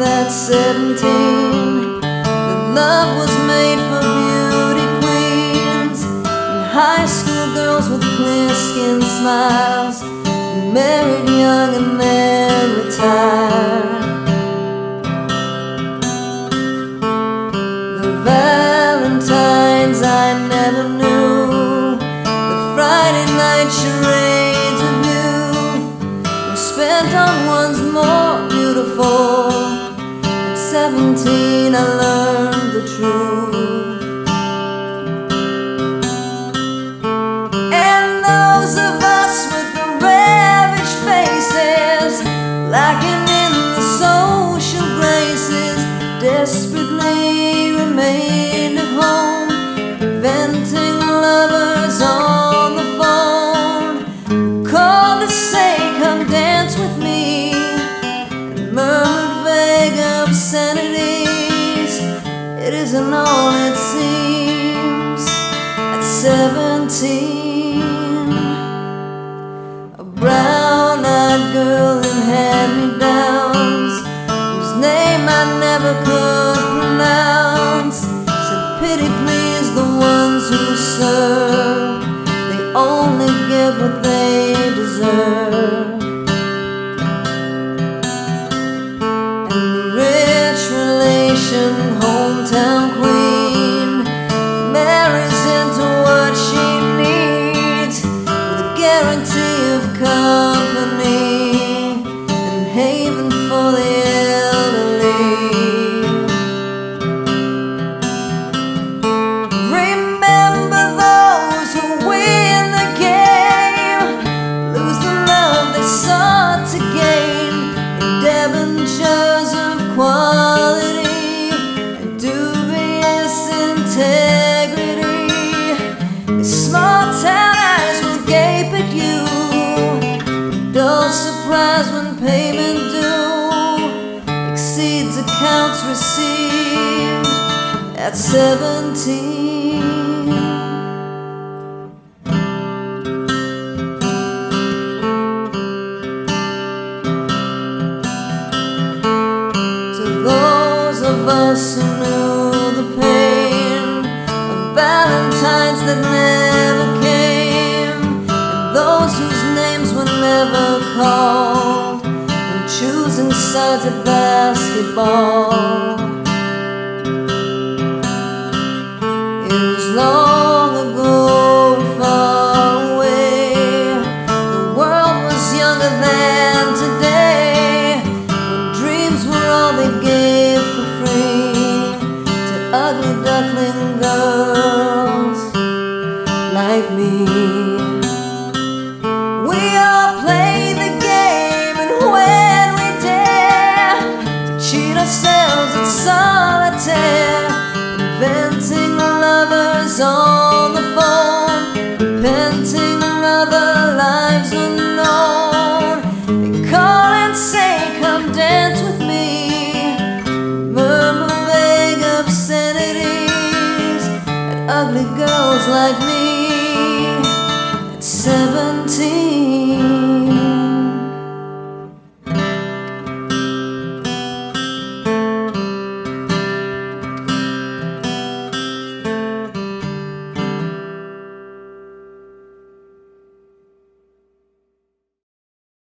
at seventeen that love was made for beauty queens and high school girls with clear skin smiles who married young and then retired. The Valentines I never knew, the Friday night charades of youth were spent on seventeen, I learned the truth. And those of us with the ravaged faces, lacking in the social graces, desperately remained at home, venting lovers on the phone. Called to say, come dance with me, isn't all it seems at seventeen. A brown eyed girl in hand debentures of quality and dubious integrity. Small town eyes will gape at you, dull surprise when payment due exceeds accounts received at seventeen. Those who knew the pain. Of Valentines that never came, and those whose names were never called. When choosing sides at basketball. like me.